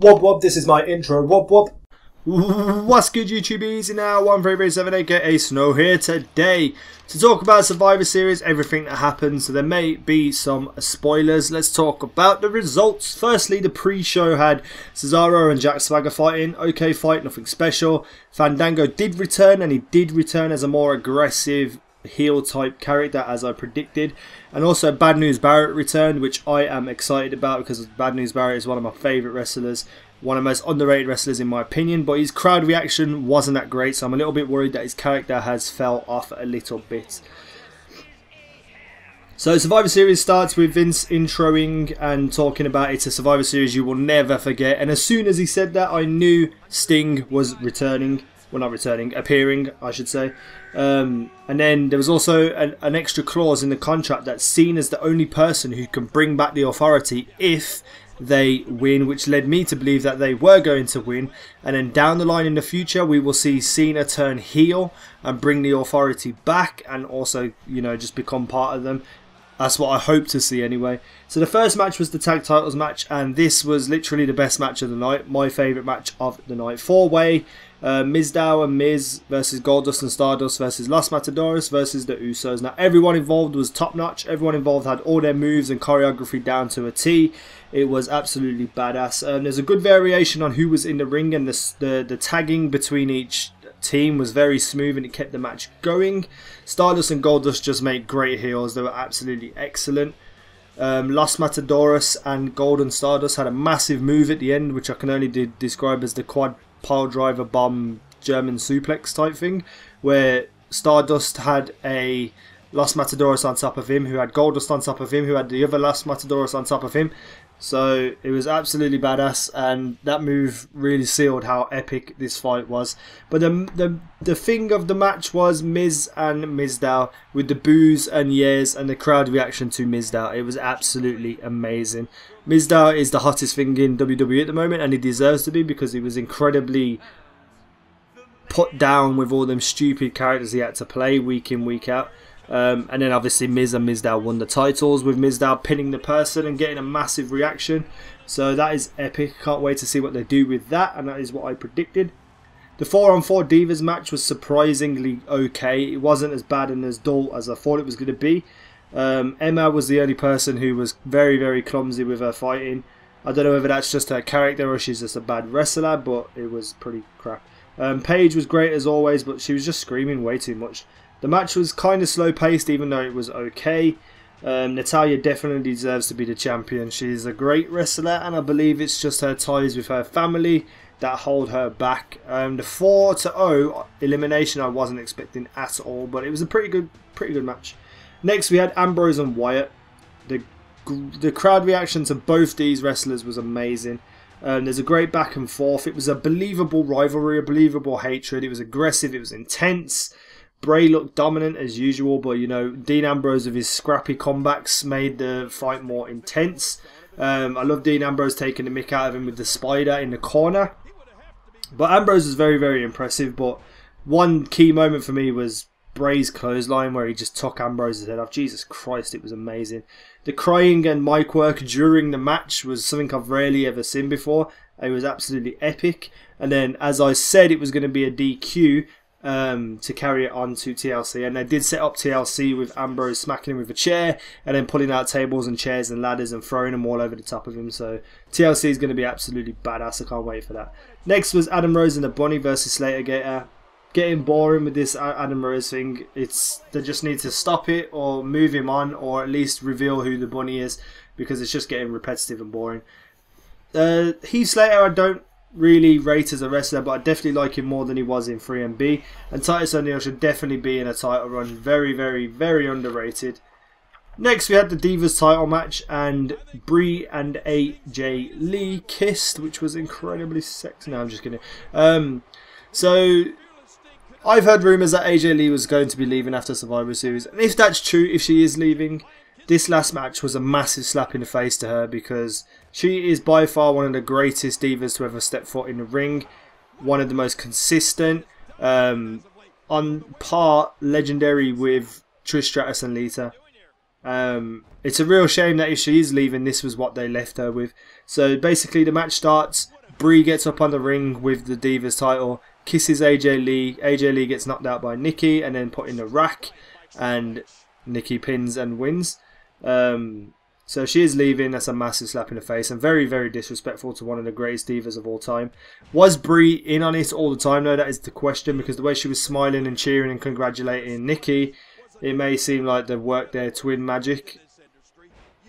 Wob wob, this is my intro. Wob wob. What's good YouTube easy now, 1337 aka Snow here today to talk about Survivor Series, everything that happened, so there may be some spoilers. Let's talk about the results. Firstly, the pre-show had Cesaro and Jack Swagger fighting, okay fight, nothing special. Fandango did return and he did return as a more aggressive heel type character as I predicted. And also Bad News Barrett returned, which I am excited about because Bad News Barrett is one of my favourite wrestlers. One of the most underrated wrestlers in my opinion, but his crowd reaction wasn't that great, so I'm a little bit worried that his character has fell off a little bit. So Survivor Series starts with Vince introing and talking about it's a Survivor Series you will never forget. And as soon as he said that, I knew Sting was returning well not returning, appearing, I should say. Um, and then there was also an, an, extra clause in the contract that's seen as the only person who can bring back the authority if they win, which led me to believe that they were going to win. And then down the line in the future, we will see Cena turn heel and bring the authority back and also, you know, just become part of them. That's what I hope to see anyway. So the first match was the tag titles match, and this was literally the best match of the night. My favourite match of the night. Four way uh, Mizdow and Miz versus Goldust and Stardust versus Los Matadores versus the Usos. Now everyone involved was top notch. Everyone involved had all their moves and choreography down to a T. It was absolutely badass. Um, there's a good variation on who was in the ring and the, the, the tagging between each team was very smooth and it kept the match going. Stardust and Goldust just made great heels. They were absolutely excellent. Um, Los Matadores and Golden Stardust had a massive move at the end, which I can only de describe as the quad pile driver bomb German suplex type thing, where Stardust had a Los Matadores on top of him, who had Goldust on top of him, who had the other Los Matadores on top of him, so it was absolutely badass, and that move really sealed how epic this fight was. But the the the thing of the match was Miz and Mizdow with the boos and yeahs and the crowd reaction to Mizdow. It was absolutely amazing. Mizdow is the hottest thing in WWE at the moment, and he deserves to be because he was incredibly put down with all them stupid characters he had to play week in week out. Um, and then obviously Miz and Mizdow won the titles with Mizdow pinning the person and getting a massive reaction. So that is epic. Can't wait to see what they do with that. And that is what I predicted. The 4 on 4 Divas match was surprisingly okay. It wasn't as bad and as dull as I thought it was going to be. Um, Emma was the only person who was very, very clumsy with her fighting. I don't know whether that's just her character or she's just a bad wrestler, but it was pretty crap. Um, Paige was great as always, but she was just screaming way too much. The match was kind of slow paced, even though it was okay. Um, Natalya definitely deserves to be the champion. She's a great wrestler, and I believe it's just her ties with her family that hold her back. Um, the 4 to 0 elimination I wasn't expecting at all, but it was a pretty good, pretty good match. Next, we had Ambrose and Wyatt. The the crowd reaction to both these wrestlers was amazing. Um, there's a great back and forth. It was a believable rivalry, a believable hatred. It was aggressive. It was intense. Bray looked dominant as usual, but you know Dean Ambrose with his scrappy comebacks made the fight more intense. Um, I love Dean Ambrose taking the mick out of him with the spider in the corner. But Ambrose was very, very impressive. But one key moment for me was Bray's clothesline where he just took Ambrose's head off. Jesus Christ, it was amazing. The crying and mic work during the match was something I've rarely ever seen before. It was absolutely epic. And then, as I said, it was going to be a DQ um, to carry it on to TLC. And they did set up TLC with Ambrose smacking him with a chair and then pulling out tables and chairs and ladders and throwing them all over the top of him. So TLC is going to be absolutely badass. I can't wait for that. Next was Adam Rose and the Bunny versus Slater Gator. Getting boring with this Adam Rose thing. It's they just need to stop it or move him on or at least reveal who the Bunny is because it's just getting repetitive and boring. Uh, Heath Slater, I don't really rate as a wrestler, but I definitely like him more than he was in 3MB. And Titus O'Neil should definitely be in a title run. Very, very, very underrated. Next, we had the Divas title match, and Brie and AJ Lee kissed, which was incredibly sexy. No, I'm just kidding. Um, so, I've heard rumours that AJ Lee was going to be leaving after Survivor Series. And if that's true, if she is leaving, this last match was a massive slap in the face to her because she is by far one of the greatest divas to ever step foot in the ring. One of the most consistent, um, on par legendary with Trish Stratus and Lita. Um, it's a real shame that if she is leaving, this was what they left her with. So basically, the match starts. Brie gets up on the ring with the Divas title, kisses AJ Lee. AJ Lee gets knocked out by Nikki and then put in the rack, and Nikki pins and wins. Um, so she is leaving. That's a massive slap in the face and very, very disrespectful to one of the greatest divas of all time. Was Brie in on it all the time? No, that is the question because the way she was smiling and cheering and congratulating Nikki, it may seem like they've worked their twin magic.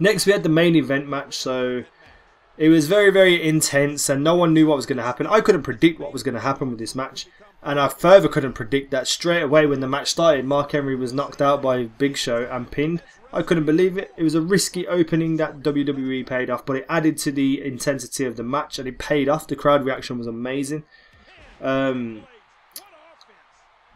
Next, we had the main event match. So it was very, very intense and no one knew what was going to happen. I couldn't predict what was going to happen with this match. And I further couldn't predict that straight away when the match started, Mark Henry was knocked out by Big Show and pinned. I couldn't believe it. It was a risky opening that WWE paid off, but it added to the intensity of the match and it paid off. The crowd reaction was amazing. Um,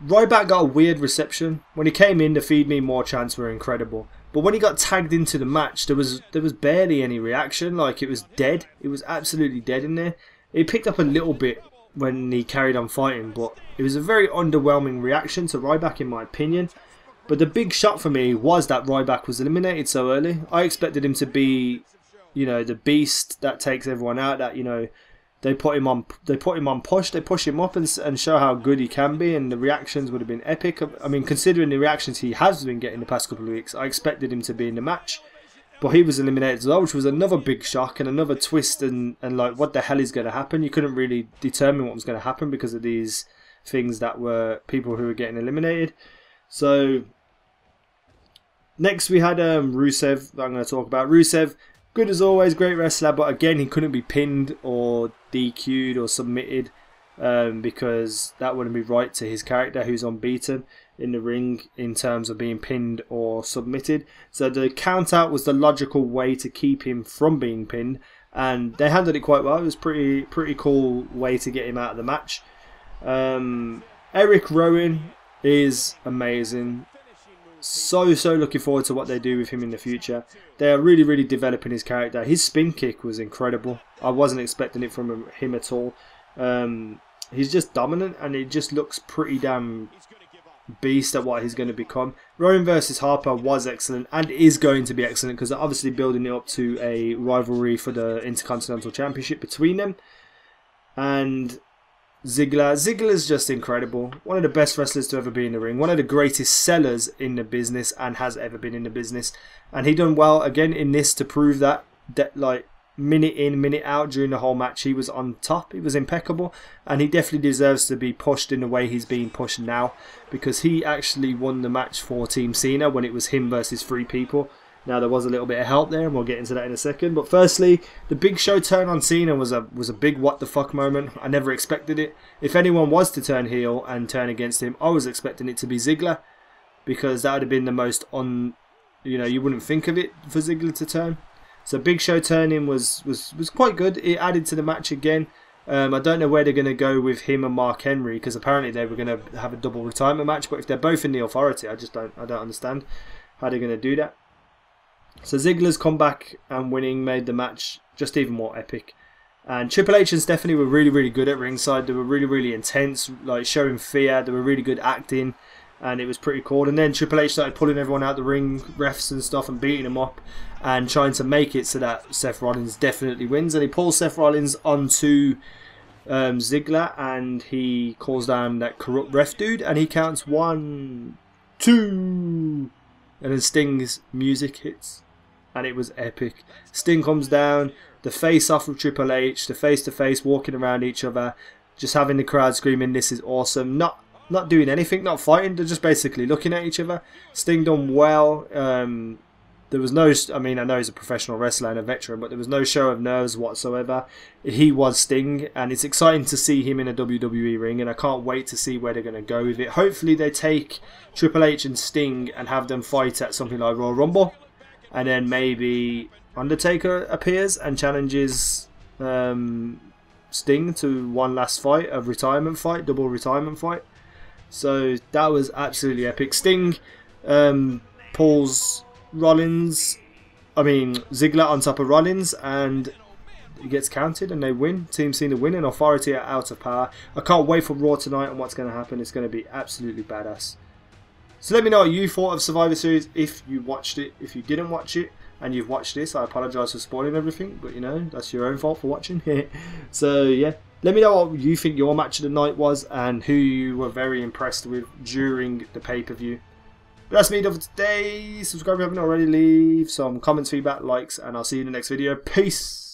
Ryback got a weird reception. When he came in, the feed me more chants were incredible. But when he got tagged into the match, there was there was barely any reaction. Like it was dead. It was absolutely dead in there. He picked up a little bit when he carried on fighting, but it was a very underwhelming reaction to Ryback in my opinion. But the big shot for me was that Ryback was eliminated so early. I expected him to be, you know, the beast that takes everyone out. That you know, they put him on, they put him on push, they push him up and, and show how good he can be, and the reactions would have been epic. I mean, considering the reactions he has been getting the past couple of weeks, I expected him to be in the match. But he was eliminated as well, which was another big shock and another twist and, and like what the hell is going to happen. You couldn't really determine what was going to happen because of these things that were people who were getting eliminated. So next we had um, Rusev that I'm going to talk about. Rusev, good as always, great wrestler, but again he couldn't be pinned or DQ'd or submitted um, because that wouldn't be right to his character who's unbeaten in the ring in terms of being pinned or submitted. So the count out was the logical way to keep him from being pinned, and they handled it quite well. It was pretty pretty cool way to get him out of the match. Um, Eric Rowan is amazing. So so looking forward to what they do with him in the future. They are really really developing his character. His spin kick was incredible. I wasn't expecting it from him at all. Um, he's just dominant and it just looks pretty damn beast at what he's going to become. Rowan versus Harper was excellent and is going to be excellent because they're obviously building it up to a rivalry for the Intercontinental Championship between them. And Ziggler. Ziggler's just incredible. One of the best wrestlers to ever be in the ring. One of the greatest sellers in the business and has ever been in the business. And he done well again in this to prove that. that like minute in, minute out during the whole match, he was on top. He was impeccable, and he definitely deserves to be pushed in the way he's being pushed now because he actually won the match for Team Cena when it was him versus three people. Now there was a little bit of help there, and we'll get into that in a second. But firstly, the Big Show turn on Cena was a was a big what the fuck moment. I never expected it. If anyone was to turn heel and turn against him, I was expecting it to be Ziggler because that would have been the most on. You know, you wouldn't think of it for Ziggler to turn. So Big Show turning was was was quite good. It added to the match again. Um, I don't know where they're going to go with him and Mark Henry because apparently they were going to have a double retirement match. But if they're both in the Authority, I just don't I don't understand how they're going to do that. So Ziggler's comeback and winning made the match just even more epic. And Triple H and Stephanie were really really good at ringside. They were really really intense, like showing fear. They were really good acting and it was pretty cool. And then Triple H started pulling everyone out the ring, refs and stuff, and beating them up, and trying to make it so that Seth Rollins definitely wins. And he pulls Seth Rollins onto um, Ziggler, and he calls down that corrupt ref dude, and he counts one, two, and then Sting's music hits, and it was epic. Sting comes down, the face off of Triple H, the face to face walking around each other, just having the crowd screaming, "This is awesome!" Not not doing anything, not fighting. They're just basically looking at each other. Sting done well. Um, there was no, I mean, I know he's a professional wrestler and a veteran, but there was no show of nerves whatsoever. He was Sting, and it's exciting to see him in a WWE ring, and I can't wait to see where they're going to go with it. Hopefully, they take Triple H and Sting and have them fight at something like Royal Rumble, and then maybe Undertaker appears and challenges um, Sting to one last fight, a retirement fight, double retirement fight. So that was absolutely epic. Sting um, pulls Rollins, I mean Ziggler on top of Rollins, and he gets counted and they win. Team Cena win and Authority are out of power. I can't wait for Raw tonight and what's going to happen. It's going to be absolutely badass. So let me know what you thought of Survivor Series if you watched it. If you didn't watch it, and you've watched this, I apologise for spoiling everything, but you know, that's your own fault for watching. so, yeah, let me know what you think your match of the night was and who you were very impressed with during the pay per view. But that's me done for today. Subscribe if you haven't already. Leave some comments, feedback, likes, and I'll see you in the next video. Peace!